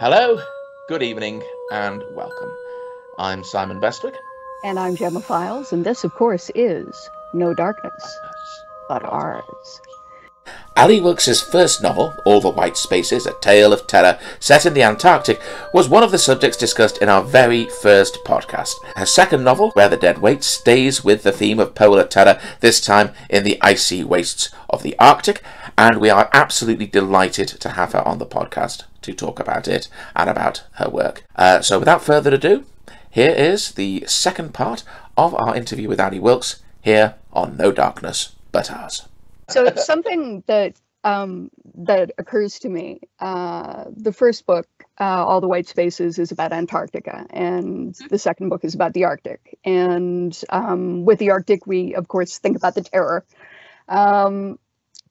Hello, good evening, and welcome. I'm Simon Bestwick. And I'm Gemma Files, and this, of course, is No Darkness, but Ours. Ally Wilkes's first novel, All the White Spaces, A Tale of Terror, set in the Antarctic, was one of the subjects discussed in our very first podcast. Her second novel, Where the Dead Wait, stays with the theme of polar terror, this time in the icy wastes of the Arctic, and we are absolutely delighted to have her on the podcast to talk about it and about her work. Uh, so, without further ado, here is the second part of our interview with Ally Wilkes here on No Darkness But Ours. So, something that um, that occurs to me. Uh, the first book, uh, All the White Spaces, is about Antarctica, and the second book is about the Arctic. And um, with the Arctic, we, of course, think about the terror. Um,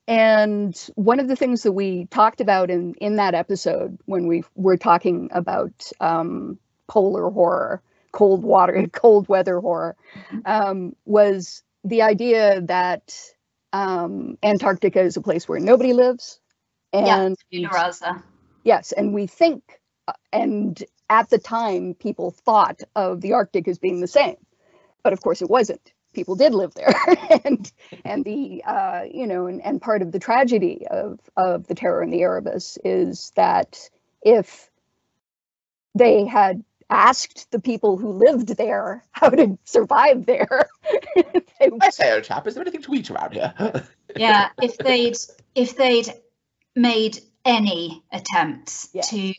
and one of the things that we talked about in, in that episode when we were talking about um, polar horror, cold water, cold weather horror, mm-hmm. um, was the idea that um, Antarctica is a place where nobody lives. And yeah, yes, and we think, uh, and at the time, people thought of the Arctic as being the same, but of course it wasn't. People did live there, and and the uh, you know, and, and part of the tragedy of of the terror in the Erebus is that if they had asked the people who lived there how to survive there. they, I say, old chap, is there anything to eat around here? yeah, if they'd if they'd made any attempts yeah. to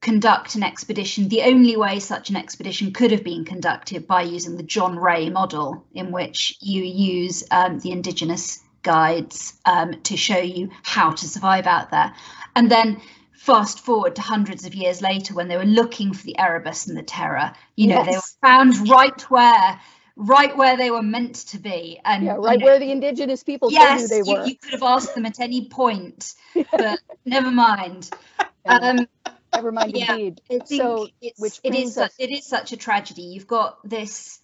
conduct an expedition, the only way such an expedition could have been conducted by using the John Rae model, in which you use um, the indigenous guides um, to show you how to survive out there, and then fast forward to hundreds of years later when they were looking for the Erebus and the Terror, you know, yes. they were found right where right where they were meant to be and yeah, right you know, where the indigenous people yes, they were. You, you could have asked them at any point, but never mind. Um, never mind yeah, indeed. so it's, which it is us... it is such a tragedy. You've got this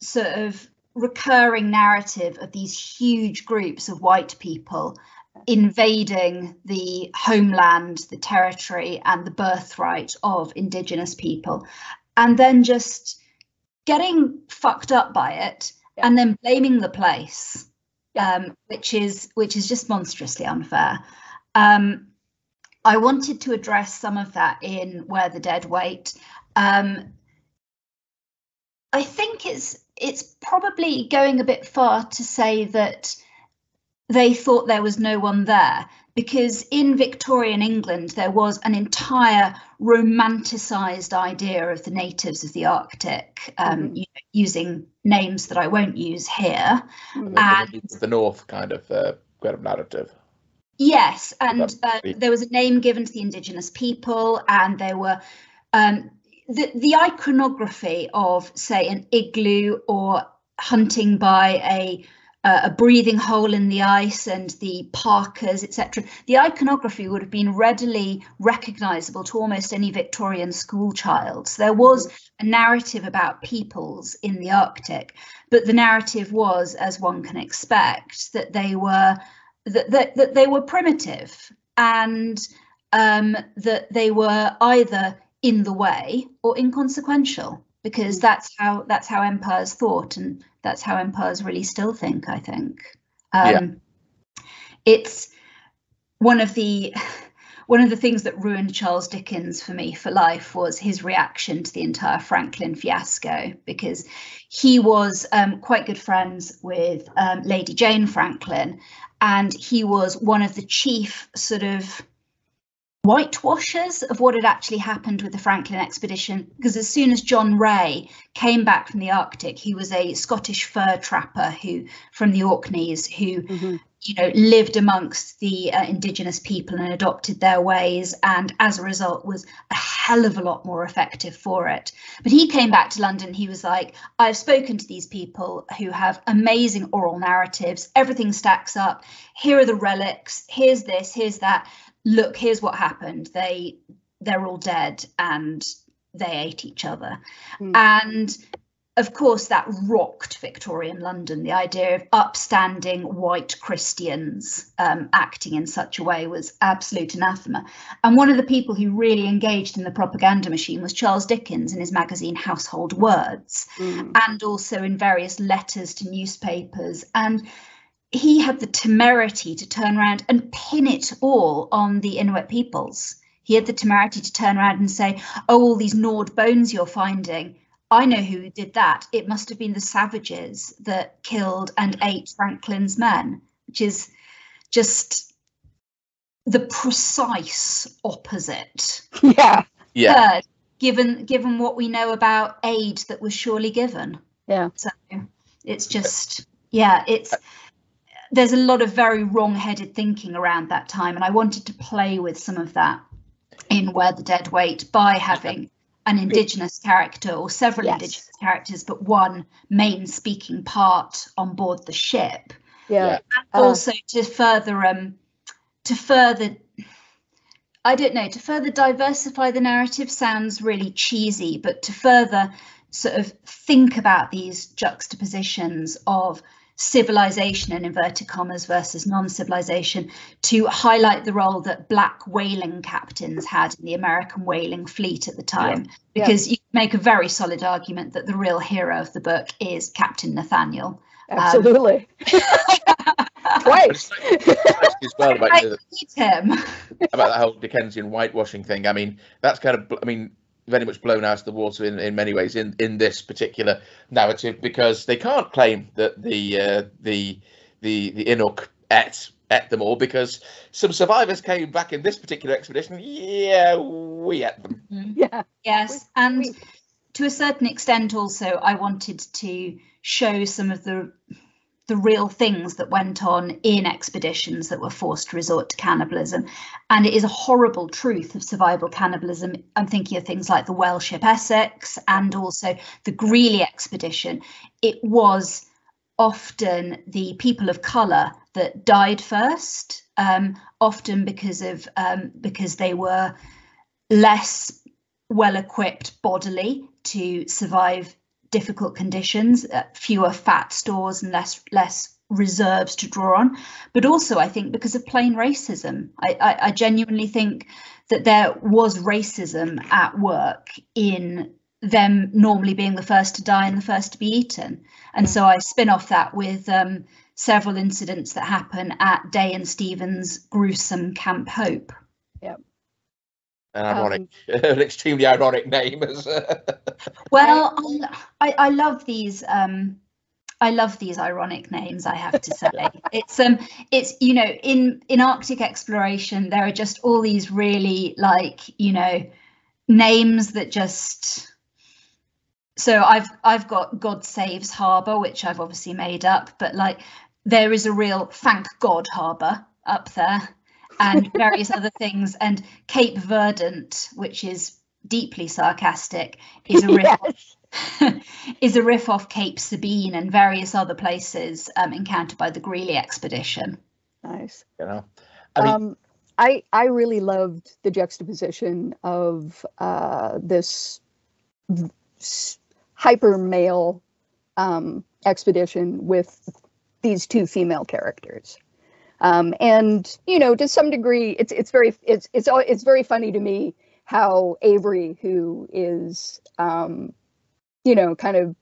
sort of recurring narrative of these huge groups of white people invading the homeland, the territory, and the birthright of Indigenous people, and then just getting fucked up by it, yeah. and then blaming the place, um, which is which is just monstrously unfair. Um, I wanted to address some of that in Where the Dead Wait. Um, I think it's it's probably going a bit far to say that they thought there was no one there because in Victorian England there was an entire romanticized idea of the natives of the Arctic, um, mm. using names that I won't use here. Mm. And the North kind of uh, kind of narrative. Yes, and uh, there was a name given to the indigenous people, and there were um, the the iconography of, say, an igloo or hunting by a uh, a breathing hole in the ice and the parkas, etc. The iconography would have been readily recognizable to almost any Victorian school child. So there was mm-hmm. a narrative about peoples in the Arctic, but the narrative was, as one can expect, that they were that, that, that they were primitive and um, that they were either in the way or inconsequential because mm. that's how that's how empires thought and that's how empires really still think i think um, yeah. it's one of the one of the things that ruined charles dickens for me for life was his reaction to the entire franklin fiasco because he was um, quite good friends with um, lady jane franklin and he was one of the chief sort of whitewashers of what had actually happened with the Franklin expedition. Because as soon as John Rae came back from the Arctic, he was a Scottish fur trapper who, from the Orkneys, who, mm-hmm. You know, lived amongst the uh, indigenous people and adopted their ways, and as a result was a hell of a lot more effective for it. But he came back to London. He was like, I've spoken to these people who have amazing oral narratives. Everything stacks up. Here are the relics. Here's this. Here's that look, here's what happened. They they're all dead and they ate each other. Mm. And of course, that rocked Victorian London. The idea of upstanding white Christians um, acting in such a way was absolute anathema. And one of the people who really engaged in the propaganda machine was Charles Dickens in his magazine Household Words, mm. and also in various letters to newspapers. And he had the temerity to turn around and pin it all on the Inuit peoples. He had the temerity to turn around and say, Oh, all these gnawed bones you're finding I know who did that. It must have been the savages that killed and ate Franklin's men, which is just the precise opposite. Yeah. Yeah. given given what we know about aid that was surely given. Yeah. So it's just yeah, it's there's a lot of very wrong-headed thinking around that time, and I wanted to play with some of that in Where the Dead Wait by having an indigenous character or several yes. indigenous characters, but one main speaking part on board the ship. Yeah. And uh, also to further um to further I don't know, to further diversify the narrative sounds really cheesy, but to further sort of think about these juxtapositions of civilization in inverted commas versus non-civilization to highlight the role that black whaling captains had in the American whaling fleet at the time. Yeah. Because yeah. you make a very solid argument that the real hero of the book is Captain Nathaniel. Absolutely. Um, Twice. as well about, I need him. about that whole Dickensian whitewashing thing. I mean, that's kind of, I mean, very much blown out of the water in, in many ways in, in this particular narrative because they can't claim that the uh, the the the Inuk ate ate them all because some survivors came back in this particular expedition. Yeah, we ate them. Mm-hmm. Yeah. Yes, and to a certain extent, also, I wanted to show some of the the real things that went on in expeditions that were forced to resort to cannibalism. And it is a horrible truth of survival cannibalism. I'm thinking of things like the whale ship Essex and also the Greely expedition. It was often the people of colour that died first, um, often because of um, because they were less well equipped bodily to survive difficult conditions, uh, fewer fat stores and less less reserves to draw on, but also I think because of plain racism. I, I, I genuinely think that there was racism at work in them normally being the first to die and the first to be eaten. And so I spin off that with um, several incidents that happen at Day and Stevens' gruesome Camp Hope. An ironic, um, an extremely ironic name. well, I, I love these. Um, I love these ironic names. I have to say, it's um, it's you know, in in Arctic exploration, there are just all these really like you know, names that just. So I've I've got God Saves Harbour, which I've obviously made up, but like there is a real thank God harbour up there and various other things. And Cape Verdant, which is deeply sarcastic, is a riff. Yes. is a riff off Cape Sabine and various other places um, encountered by the Greely expedition. Nice. You know, I mean, um, I I really loved the juxtaposition of uh, this hyper male um, expedition with these two female characters. Um, and you know, to some degree, it's it's very it's it's it's very funny to me how Avery, who is um, you know, kind of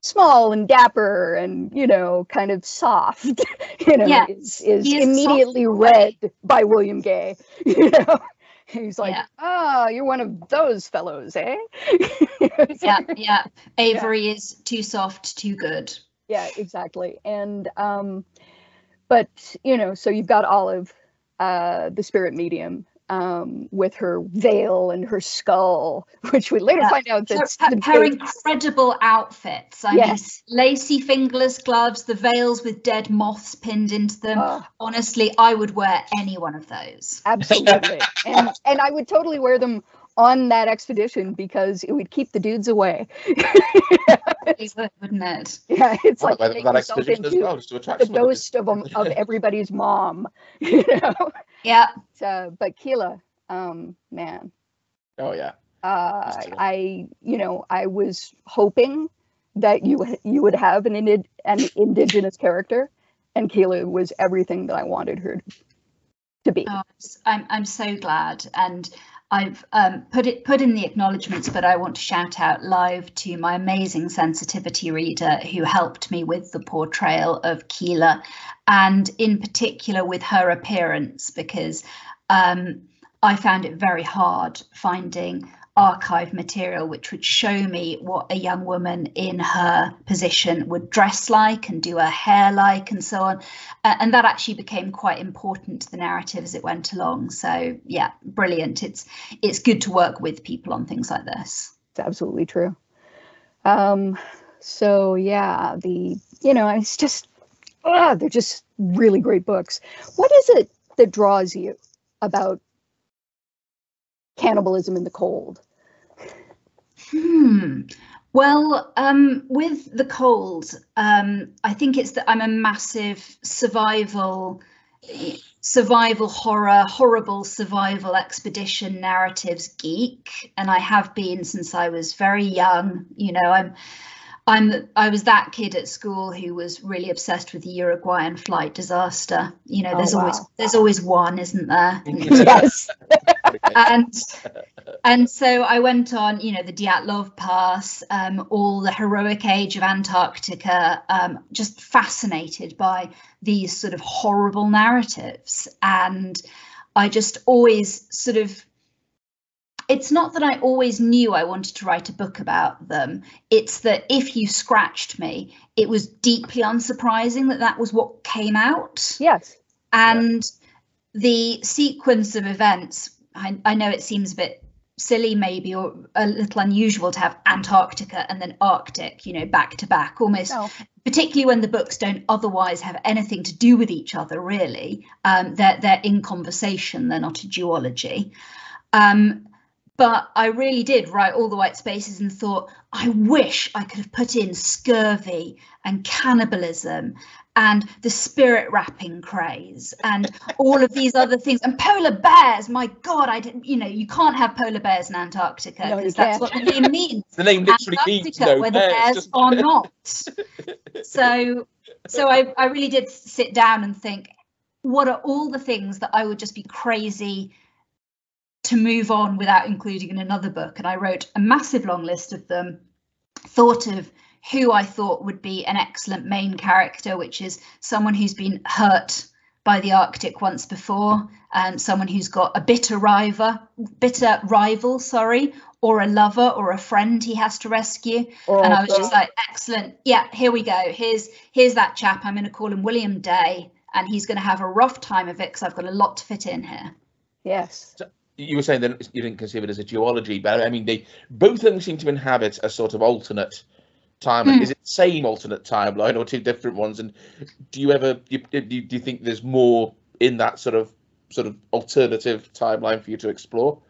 small and dapper and you know, kind of soft, you know, yes, is, is immediately read by William Gay. You know. He's like, yeah. ah, you're one of those fellows, eh? yeah, yeah. Avery yeah. is too soft, too good. Yeah, exactly. And um, but you know, so you've got Olive, uh, the spirit medium, um, with her veil and her skull, which we later yeah. find out that her, her incredible outfits. I yes. mean, lacy fingerless gloves, the veils with dead moths pinned into them. Oh. Honestly, I would wear any one of those. Absolutely, and and I would totally wear them on that expedition because it would keep the dudes away. wouldn't it? Yeah, it's well, like that expedition as well, just to attract the ghost of, of everybody's mom. You know. Yeah. So, but Keela, um, man. Oh yeah. Uh, I, you know, I was hoping that you you would have an indi- an indigenous character, and Keela was everything that I wanted her to be. Oh, I'm I'm so glad, and I've um, put it put in the acknowledgements, but I want to shout out live to my amazing sensitivity reader who helped me with the portrayal of Keela, and in particular with her appearance because um, I found it very hard finding archive material which would show me what a young woman in her position would dress like and do her hair like and so on. And that actually became quite important to the narrative as it went along. So yeah brilliant. It's it's good to work with people on things like this. It's absolutely true. Um so yeah the you know it's just uh, they're just really great books. What is it that draws you about cannibalism in the cold? Hmm. Well, um, with the cold, um, I think it's that I'm a massive survival, survival horror, horrible survival expedition narratives geek, and I have been since I was very young. You know, I'm I'm I was that kid at school who was really obsessed with the Uruguayan flight disaster. You know, oh, there's wow. always there's always one, isn't there? yes. and and so I went on, you know, the Dyatlov Pass, um, all the heroic age of Antarctica, um, just fascinated by these sort of horrible narratives. And I just always sort of it's not that I always knew I wanted to write a book about them. It's that if you scratched me, it was deeply unsurprising that that was what came out. Yes. And yeah. the sequence of events, I, I know it seems a bit silly maybe or a little unusual to have Antarctica and then Arctic, you know, back to back almost. Particularly when the books don't otherwise have anything to do with each other, really. Um, they're they're in conversation. They're not a duology. Um, but I really did write all the white spaces and thought, I wish I could have put in scurvy and cannibalism and the spirit rapping craze and all of these other things and polar bears. My God, I didn't, you know, you can't have polar bears in Antarctica because no, that's what the name means. the name literally Antarctica, means no where bears, the bears just... are not. so, so I, I really did sit down and think, what are all the things that I would just be crazy to move on without including in another book. And I wrote a massive long list of them, thought of who I thought would be an excellent main character, which is someone who's been hurt by the Arctic once before, and someone who's got a bitter rival, bitter rival, sorry, or a lover or a friend he has to rescue. Oh, and I was just like, excellent. Yeah, here we go. Here's here's that chap. I'm going to call him William Day, and he's going to have a rough time of it because I've got a lot to fit in here. Yes. So you were saying that you didn't conceive it as a duology, but I mean, they both of them seem to inhabit a sort of alternate timeline. Mm. Is it the same alternate timeline or two different ones? And do you ever do you, do you think there's more in that sort of sort of alternative timeline for you to explore?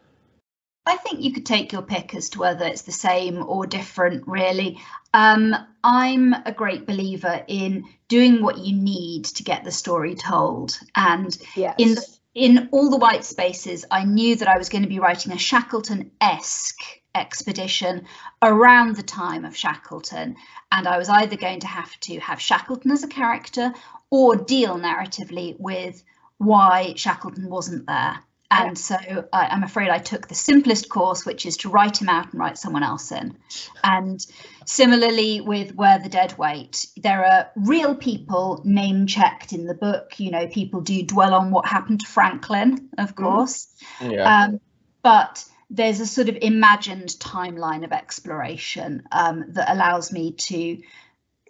I think you could take your pick as to whether it's the same or different, really. Um, I'm a great believer in doing what you need to get the story told. And yes. in the in all the white spaces, I knew that I was going to be writing a Shackleton esque expedition around the time of Shackleton. And I was either going to have to have Shackleton as a character or deal narratively with why Shackleton wasn't there. And so I, I'm afraid I took the simplest course, which is to write him out and write someone else in. And similarly with Where the Dead Wait, there are real people name checked in the book. You know, people do dwell on what happened to Franklin, of mm-hmm. course. Yeah. Um, but there's a sort of imagined timeline of exploration um, that allows me to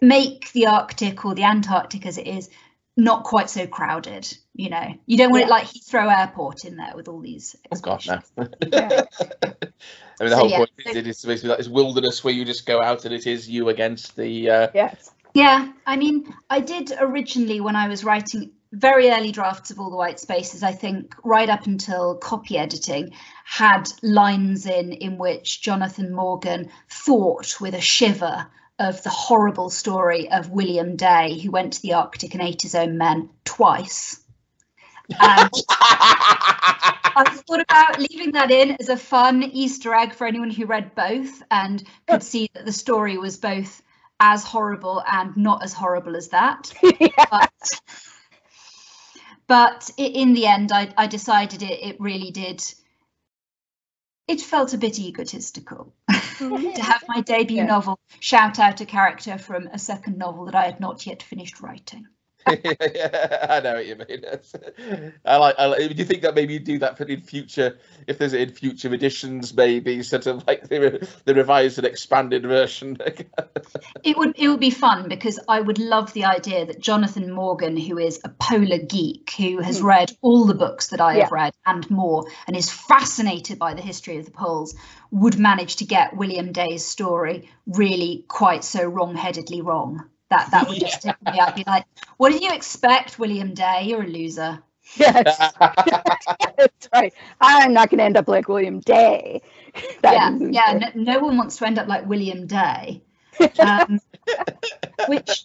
make the Arctic or the Antarctic as it is not quite so crowded. You know, you don't want yeah. it like Heathrow Airport in there with all these. Oh God, no. yeah. I mean, the so, whole yeah, point so, is it is basically like this wilderness where you just go out and it is you against the. Uh... Yes. Yeah, I mean, I did originally when I was writing very early drafts of all the white spaces. I think right up until copy editing had lines in in which Jonathan Morgan thought with a shiver of the horrible story of William Day, who went to the Arctic and ate his own men twice. And I thought about leaving that in as a fun Easter egg for anyone who read both and could see that the story was both as horrible and not as horrible as that. yeah. But, but in the end, I, I decided it, it really did. It felt a bit egotistical to have my debut Yeah. novel shout out a character from a second novel that I had not yet finished writing. I know what you mean. I like. I like. Do you think that maybe you do that for in future? If there's in future editions, maybe sort of like the, the revised and expanded version. It would it would be fun because I would love the idea that Jonathan Morgan, who is a polar geek who has Hmm. read all the books that I have Yeah. read and more, and is fascinated by the history of the poles, would manage to get William Day's story really quite so wrong-headedly wrong. That that would just take me. I'd be like, "What did you expect, William Day? You're a loser." Yes, that's right. I'm not going to end up like William Day. That yeah, yeah. No, no one wants to end up like William Day, um, which,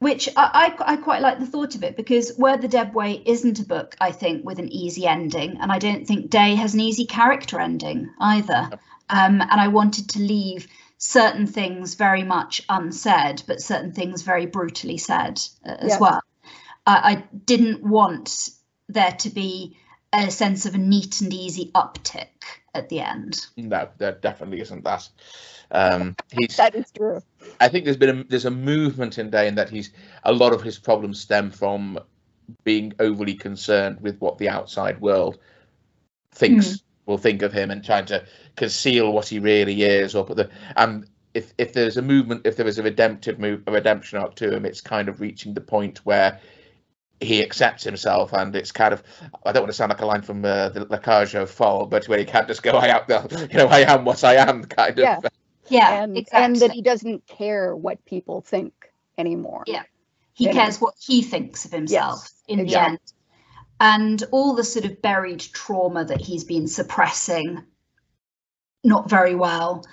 which I, I I quite like the thought of it because Where the Dead Wait isn't a book I think with an easy ending, and I don't think Day has an easy character ending either. Um, and I wanted to leave certain things very much unsaid, but certain things very brutally said uh, as Yes. well. I, I didn't want there to be a sense of a neat and easy uptick at the end. no, there definitely isn't that. Um, he's. that is true. I think there's been a, there's a movement in Day in that he's a lot of his problems stem from being overly concerned with what the outside world thinks will think of him and trying to conceal what he really is or put the and if if there's a movement if there is a redemptive move a redemption arc to him it's kind of reaching the point where he accepts himself and it's kind of I don't want to sound like a line from uh, the La Cage aux Folles but where he can't just go I am the you know I am what I am kind of Yeah. Yeah, and exactly. and that he doesn't care what people think anymore. Yeah. he you know. cares what he thinks of himself in the end. And all the sort of buried trauma that he's been suppressing not very well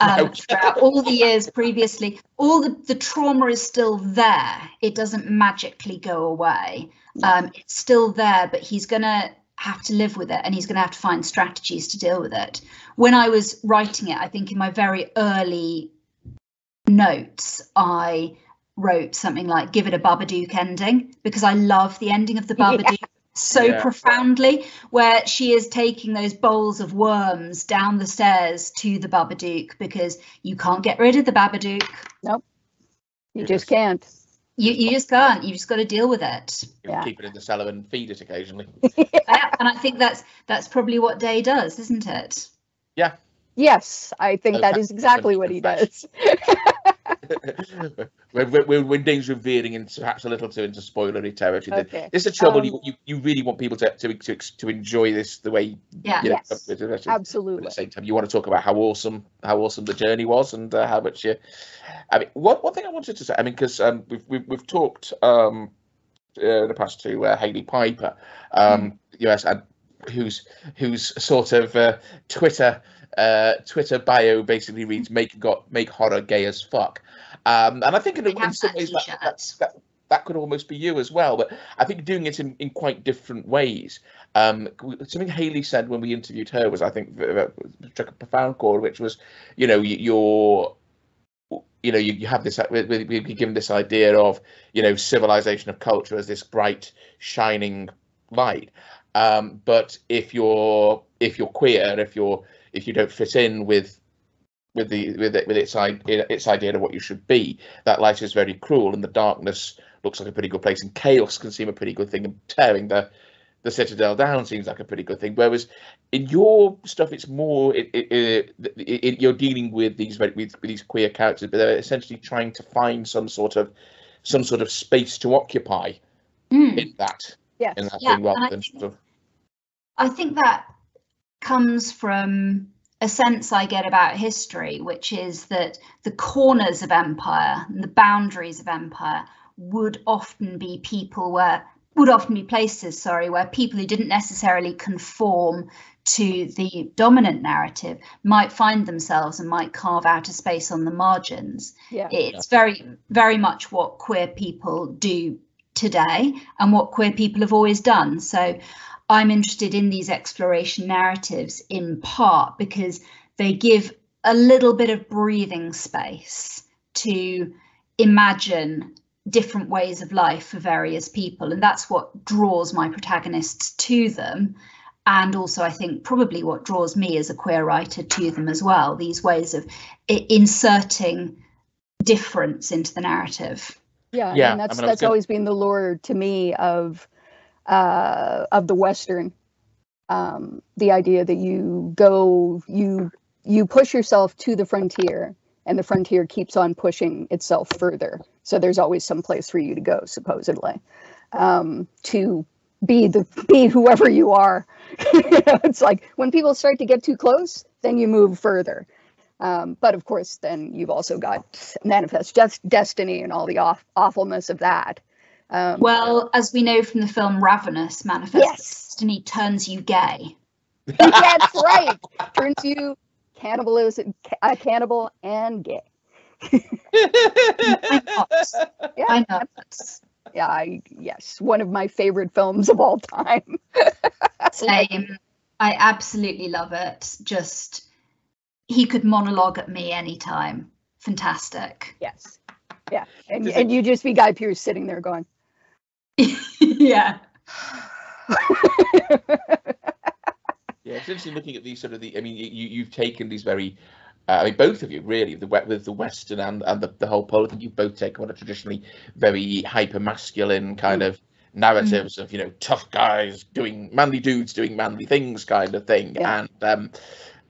um, No. throughout all the years previously, all the, the trauma is still there. It doesn't magically go away. Um, it's still there, but he's going to have to live with it and he's going to have to find strategies to deal with it. When I was writing it, I think in my very early notes, I wrote something like give it a Babadook ending because I love the ending of the. Babadook so Yeah. profoundly, where she is taking those bowls of worms down the stairs to the Babadook because you can't get rid of the Babadook. Nope. You Yes. just can't. You, you just can't. You just got to deal with it. You Yeah. keep it in the cellar and feed it occasionally Yeah, and I think that's that's probably what Day does, isn't it? Yeah. Yes, I think Well, that that- is exactly what he does. we're, we're, we're in danger of veering into perhaps a little too into spoilery territory. Okay. This is the trouble. Um, you, you you really want people to to to, to enjoy this the way Yeah. you know, Yes, but at the same time you want to talk about how awesome how awesome the journey was and uh, how much you. I mean, one one thing I wanted to say. I mean, because um, we've, we've we've talked um uh, in the past to uh, Hailey Piper, um, yes, and who's who's sort of uh, Twitter uh, Twitter bio basically reads "make got make horror gay as fuck," um, and I think in, We in some that ways that, that, that that could almost be you as well. But I think doing it in, in quite different ways. Um, something Hailey said when we interviewed her was, I think, struck a profound chord, which was, you know, y- you're, you know, you, you have this, we, we, we're given this idea of, you know, civilization of culture as this bright, shining light. Um, but if you're if you're queer, if you're if you don't fit in with with the with it, with its idea its idea of what you should be, that light is very cruel, and the darkness looks like a pretty good place, and chaos can seem a pretty good thing, and tearing the the citadel down seems like a pretty good thing. Whereas in your stuff, it's more it, it, it, you're dealing with these very- with, with these queer characters, but they're essentially trying to find some sort of some sort of space to occupy Mm. in that Yes. in that Yeah, thing, rather I than think- sort of I think that comes from a sense I get about history, which is that the corners of empire and the boundaries of empire would often be people where would often be places, sorry, where people who didn't necessarily conform to the dominant narrative might find themselves and might carve out a space on the margins. Yeah. It's very, very much what queer people do today and what queer people have always done. So I'm interested in these exploration narratives in part because they give a little bit of breathing space to imagine different ways of life for various people. And that's what draws my protagonists to them. And also i think probably what draws me as a queer writer to them as well these ways of inserting difference into the narrative. Yeah, yeah and that's I mean, that's always been the lure to me of uh of the western um the idea that you go you you push yourself to the frontier and the frontier keeps on pushing itself further. So there's always some place for you to go supposedly um to be the be whoever you are. It's like when people start to get too close then you move further. Um, but of course, then you've also got manifest just destiny and all the awfulness of that. Um, well, as we know from the film Ravenous, manifest yes. destiny turns you gay. That's right. Turns you cannibalism, a cannibal and gay. Why not? Yeah. Why not? Yeah, I, yes, one of my favorite films of all time. Same. I absolutely love it. Just he could monologue at me anytime. Fantastic. Yes. Yeah. And, and you just be Guy Pearce sitting there going, yeah. yeah, it's interesting looking at these sort of the. I mean, you you've taken these very. Uh, I mean, both of you really, the with the Western and and the, the whole pole. I think you've both taken what are traditionally very hyper masculine kind mm. of narratives mm. of you know tough guys doing manly dudes doing manly things kind of thing, yeah. and um,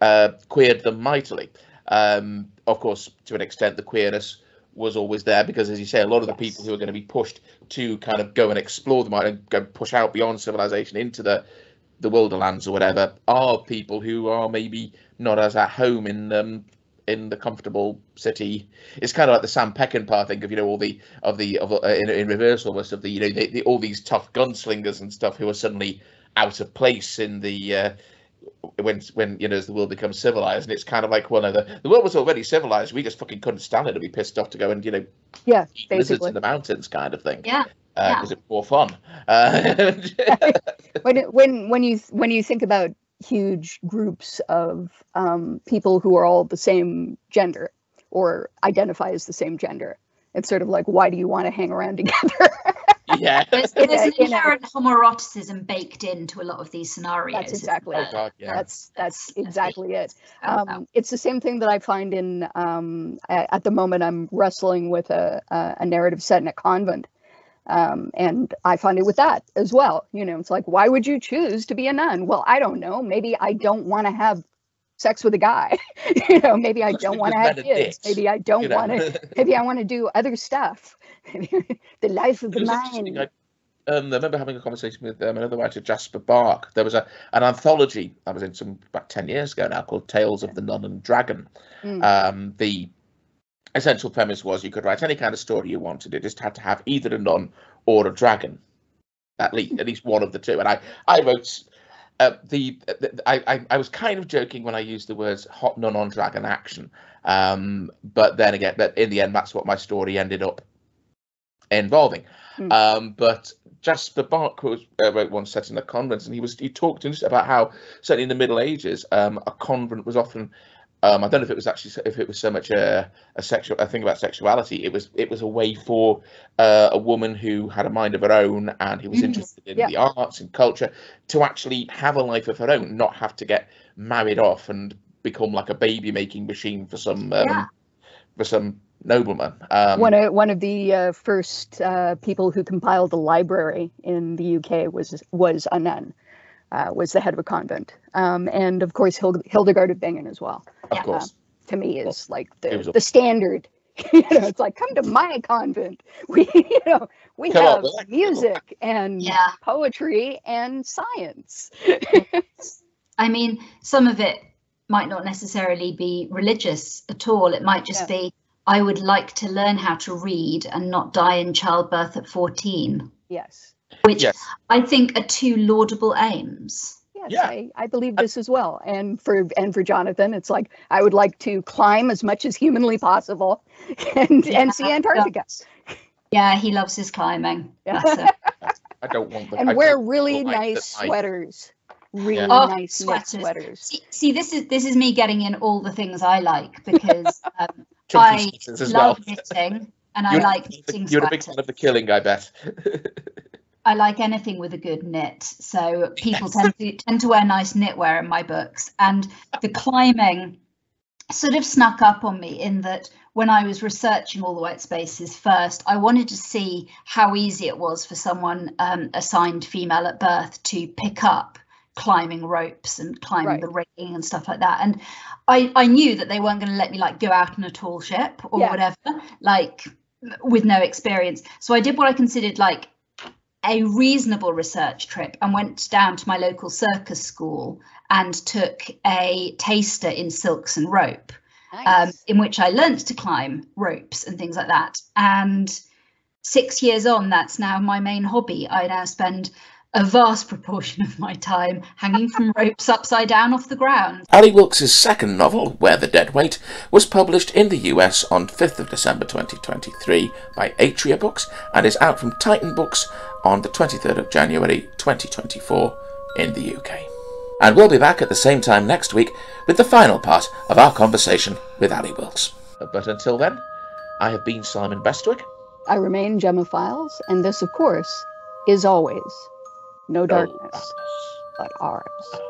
uh, queered them mightily. Um, of course, to an extent, the queerness was always there because, as you say, a lot of the people who are going to be pushed to kind of go and explore the mind and go push out beyond civilization into the the wilderlands or whatever are people who are maybe not as at home in um, in the comfortable city. It's kind of like the Sam Peckinpah thing of you know all the of the of uh, in, in reverse almost of the you know the, the, all these tough gunslingers and stuff who are suddenly out of place in the uh, when when you know as the world becomes civilized and it's kind of like well no the, the world was already civilized. We just fucking couldn't stand it and we pissed off to go and you know yeah eat lizards in the mountains kind of thing. Yeah because uh, yeah. it's more fun. Uh, when when when you when you think about huge groups of um, people who are all the same gender or identify as the same gender it's sort of like why do you want to hang around together yeah. There's, there's an inherent homoeroticism baked into a lot of these scenarios. That's exactly it. Oh, God, yeah. That's that's exactly it. Um, it's the same thing that I find in um, at the moment. I'm wrestling with a, a narrative set in a convent. Um, and I find it with that as well. You know, it's like, why would you choose to be a nun? Well, I don't know. Maybe I don't want to have sex with a guy. you know, maybe I don't want to have kids. Maybe I don't you know? want to. Maybe I want to do other stuff. the life of the mind. I, um, I remember having a conversation with um, another writer, Jasper Bark. There was a an anthology I was in some about ten years ago now called Tales of the Nun and Dragon. Mm. Um, the essential premise was you could write any kind of story you wanted. It just had to have either a nun or a dragon, at least at least one of the two. And I I wrote. Uh, the, the I, I, I was kind of joking when I used the words hot nun on dragon action, um, but then again, but in the end, that's what my story ended up involving. Mm. Um, but Jasper Bark was, uh, wrote one set in a convent, and he was he talked about how certainly in the Middle Ages, um, a convent was often um, I don't know if it was actually if it was so much a, a sexual a thing about sexuality. It was it was a way for uh, a woman who had a mind of her own and who was mm. interested in yeah. the arts and culture to actually have a life of her own, not have to get married off and become like a baby making machine for some um, yeah. for some nobleman. Um, one of one of the uh, first uh, people who compiled a library in the UK was was a nun, uh, was the head of a convent, um, and of course Hild- Hildegard of Bingen as well. Of uh, course, to me is like the the standard. you know, it's like come to my convent. We you know we come have on, music and yeah. poetry and science. I mean, some of it might not necessarily be religious at all. It might just yeah. be I would like to learn how to read and not die in childbirth at 14. Yes. Which yes. I think are two laudable aims. Yes, yeah. I, I believe this as well. And for and for Jonathan, it's like I would like to climb as much as humanly possible and yeah, and see Antarctica. Yeah, he loves his climbing. Yeah. I don't want the, And I wear really nice sweaters. Really yeah. oh, nice sweaters. sweaters. See, see, this is this is me getting in all the things I like because um, I love well. knitting, and I like knitting. You're a big fan of the killing, I bet. I like anything with a good knit. So people yes. tend to tend to wear nice knitwear in my books, and the climbing sort of snuck up on me in that when I was researching all the white spaces first, I wanted to see how easy it was for someone um, assigned female at birth to pick up climbing ropes and climbing right. the rigging and stuff like that. And I, I knew that they weren't going to let me like go out on a tall ship or yeah. whatever, like with no experience. So I did what I considered like a reasonable research trip and went down to my local circus school and took a taster in silks and rope, um, nice. um, in which I learnt to climb ropes and things like that. And six years on, that's now my main hobby. I now spend a vast proportion of my time hanging from ropes upside down off the ground. Ally Wilkes' second novel, Where the Dead Wait, was published in the US on 5th of December 2023 by Atria Books and is out from Titan Books on the 23rd of January 2024 in the UK. And we'll be back at the same time next week with the final part of our conversation with Ally Wilkes. But until then, I have been Simon Bestwick. I remain Gemma Files, and this, of course, is always no, no darkness, darkness, but ours.